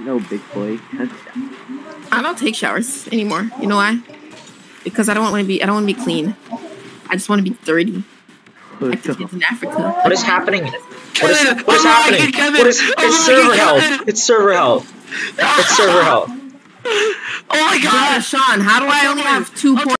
No, big boy. I don't take showers anymore. You know why? Because I don't want to be. I don't want to be clean. I just want to be dirty. Like the kids in Africa. What is happening? What is, what is oh happening? God, What is, oh it's oh server health. It's server health. It's server health. Oh my god! Sean. How do I only have two? points?